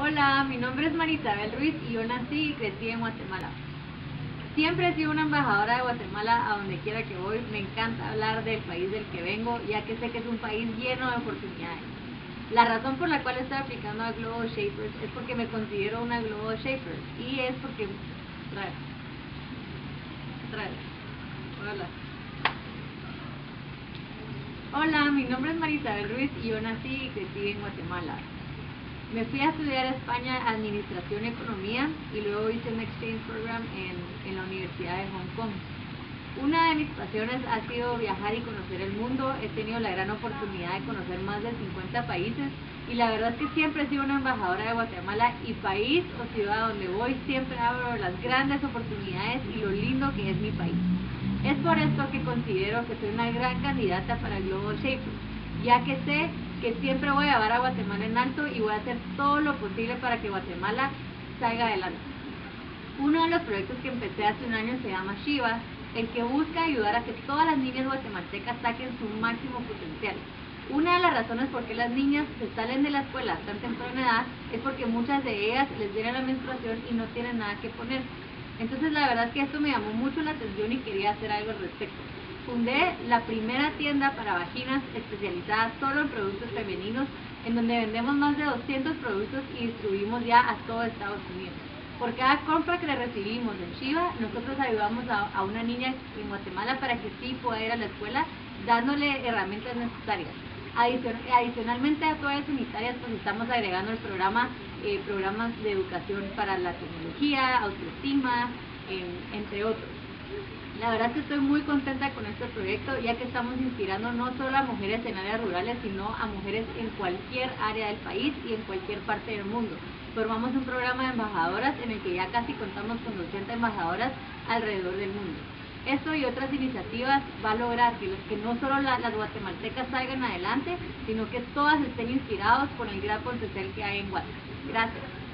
Hola, mi nombre es Marisabel Ruiz y yo nací y crecí en Guatemala. Siempre he sido una embajadora de Guatemala a donde quiera que voy. Me encanta hablar del país del que vengo, ya que sé que es un país lleno de oportunidades. La razón por la cual estoy aplicando a Global Shapers es porque me considero una Global Shaper y es porque... Trae. Trae. Hola. Hola, mi nombre es Marisabel Ruiz y yo nací y crecí en Guatemala. Me fui a estudiar a España Administración y Economía y luego hice un exchange program en, en la Universidad de Hong Kong. Una de mis pasiones ha sido viajar y conocer el mundo. He tenido la gran oportunidad de conocer más de 50 países y la verdad es que siempre he sido una embajadora de Guatemala y país o ciudad donde voy siempre abro las grandes oportunidades y lo lindo que es mi país. Es por esto que considero que soy una gran candidata para el Global Shaper, ya que sé que siempre voy a llevar a Guatemala en alto y voy a hacer todo lo posible para que Guatemala salga adelante. Uno de los proyectos que empecé hace un año se llama Shiva, el que busca ayudar a que todas las niñas guatemaltecas saquen su máximo potencial. Una de las razones por qué las niñas se salen de la escuela a tan temprana edad es porque muchas de ellas les viene la menstruación y no tienen nada que poner. Entonces la verdad es que esto me llamó mucho la atención y quería hacer algo al respecto fundé la primera tienda para vaginas especializada solo en productos femeninos, en donde vendemos más de 200 productos y distribuimos ya a todo Estados Unidos. Por cada compra que le recibimos en Shiva, nosotros ayudamos a, una niña en Guatemala para que sí pueda ir a la escuela, dándole herramientas necesarias. adicionalmente a todas esas unitarias, pues estamos agregando el programa, eh, programas de educación para la tecnología, autoestima, entre otros. La verdad que estoy muy contenta con este proyecto ya que estamos inspirando no solo a mujeres en áreas rurales, sino a mujeres en cualquier área del país y en cualquier parte del mundo. Formamos un programa de embajadoras en el que ya casi contamos con 80 embajadoras alrededor del mundo. Esto y otras iniciativas va a lograr que, los, que no solo las guatemaltecas salgan adelante, sino que todas estén inspiradas por el gran potencial que hay en Guatemala. Gracias.